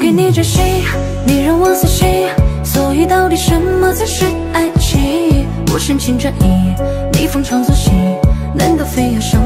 给你真心你让我死心所以到底什么才是爱情？我深情专一你逢场作戏难道非要伤